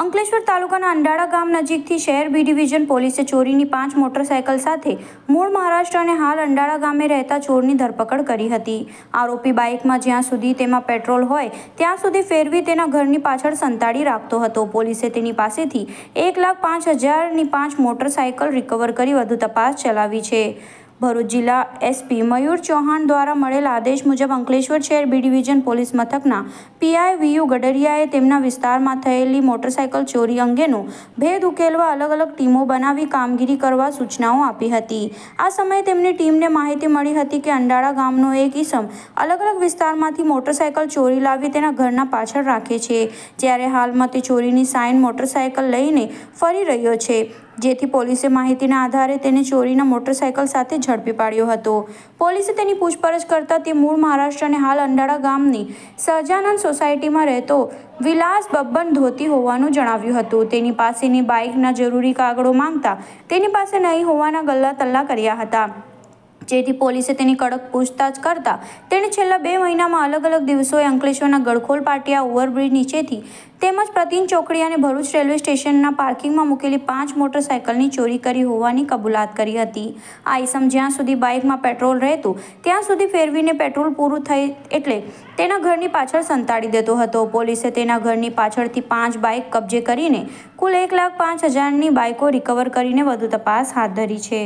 અંકલેશ્વર તાલુકાના અંડાળા ગામ નજીકથી શહેર બી ડિવિઝન પોલીસે ચોરીની પાંચ મોટરસાયકલ સાથે મૂળ મહારાષ્ટ્ર અને હાલ અંડાળા ગામે રહેતા ચોરની ધરપકડ કરી હતી. આરોપી બાઇકમાં જ્યાં સુધી તેમાં પેટ્રોલ હોય, ત્યાં સુધી ફેરવી તેના ઘરની પાછળ સંતાડી રાખતો હતો. પોલીસે તેની પાસેથી એક લાખ પાંચ હજારની પાંચ મોટરસાયકલ રિકવર કરી વધુ તપાસ ચલાવી છે. ભરૂચ જિલ્લા એસપી મયુર ચૌહાણ દ્વારા મળેલ આદેશ મુજબ અંકલેશ્વર શહેર બી ડિવિઝન પોલીસ મથકના પીઆઈ વીયુ ગડરિયાએ તેમના વિસ્તારમાં થયેલી મોટરસાયકલ ચોરી અંગેનો ભેદ ઉકેલવા અલગ અલગ ટીમો બનાવી કામગીરી કરવા સૂચનાઓ આપી હતી. આ સમયે તેમની ટીમને માહિતી મળી હતી કે અંડાળા ગામનો એક ઈસમ અલગ અલગ વિસ્તારમાંથી મોટરસાયકલ ચોરી લાવી તેના ઘરના પાછળ રાખે છે. જ્યારે હાલમાં તે ચોરીની સાઇન મોટરસાયકલ લઈને ફરી રહ્યો છે. જેથી પોલીસે માહિતીના આધારે તેને ચોરીના મોટરસાયકલ સાથે ઝડપી પાડ્યો હતો. પોલીસે તેની પૂછપરછ કરતા તે મૂળ મહારાષ્ટ્ર અને હાલ અંડાળા ગામની સહજાનંદ સોસાયટીમાં રહેતો વિલાસ બબ્બન ધોતી હોવાનું જણાવ્યું હતું. તેની પાસેની બાઇકના જરૂરી કાગળો માંગતા તેની પાસે નહીં હોવાના ગલ્લા તલ્લા કર્યા હતા. જેથી પોલીસે તેની કડક પૂછતાછ કરતા તેણે છેલ્લા બે મહિનામાં અલગ અલગ દિવસોએ અંકલેશ્વરના ગડખોલ પાટિયા ઓવરબ્રિજ નીચેથી તેમજ પ્રતિન ચોકડી અને ભરૂચ રેલવે સ્ટેશનના પાર્કિંગમાં મૂકેલી પાંચ મોટરસાયકલની ચોરી કરી હોવાની કબૂલાત કરી હતી. આ ઇસમ જ્યાં સુધી બાઇકમાં પેટ્રોલ રહેતું, ત્યાં સુધી ફેરવીને પેટ્રોલ પૂરું થઈ એટલે તેના ઘરની પાછળ સંતાડી દેતો હતો. પોલીસે તેના ઘરની પાછળથી પાંચ બાઇક કબજે કરીને કુલ એક લાખ પાંચ હજારની બાઇકો રિકવર કરીને વધુ તપાસ હાથ ધરી છે.